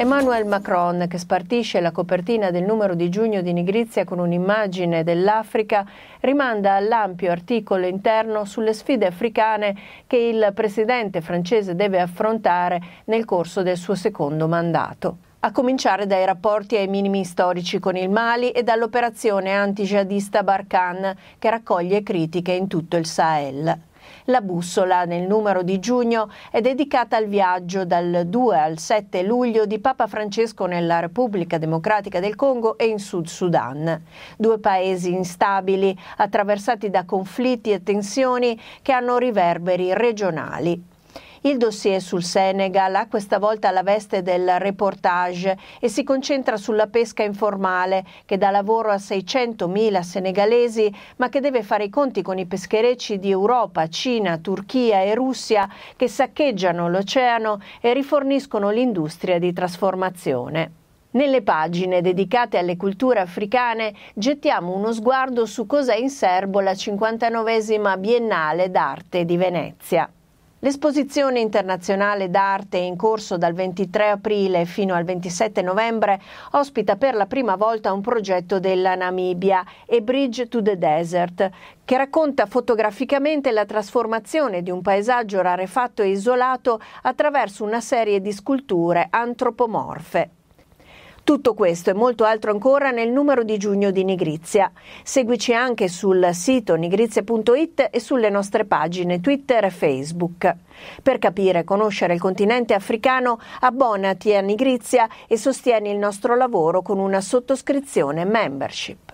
Emmanuel Macron, che spartisce la copertina del numero di giugno di Nigrizia con un'immagine dell'Africa, rimanda all'ampio articolo interno sulle sfide africane che il presidente francese deve affrontare nel corso del suo secondo mandato a cominciare dai rapporti ai minimi storici con il Mali e dall'operazione anti-jihadista Barkhane che raccoglie critiche in tutto il Sahel. La bussola nel numero di giugno è dedicata al viaggio dal 2 al 7 luglio di Papa Francesco nella Repubblica Democratica del Congo e in Sud Sudan, due paesi instabili attraversati da conflitti e tensioni che hanno riverberi regionali. Il dossier sul Senegal ha questa volta la veste del reportage e si concentra sulla pesca informale che dà lavoro a 600.000 senegalesi ma che deve fare i conti con i pescherecci di Europa, Cina, Turchia e Russia che saccheggiano l'oceano e riforniscono l'industria di trasformazione. Nelle pagine dedicate alle culture africane gettiamo uno sguardo su cosa è in serbo la 59esima Biennale d'arte di Venezia. L'esposizione internazionale d'arte in corso dal 23 aprile fino al 27 novembre ospita per la prima volta un progetto della Namibia, A Bridge to the Desert, che racconta fotograficamente la trasformazione di un paesaggio rarefatto e isolato attraverso una serie di sculture antropomorfe. Tutto questo e molto altro ancora nel numero di giugno di Nigrizia. Seguici anche sul sito nigrizia.it e sulle nostre pagine Twitter e Facebook. Per capire e conoscere il continente africano, abbonati a Nigrizia e sostieni il nostro lavoro con una sottoscrizione membership.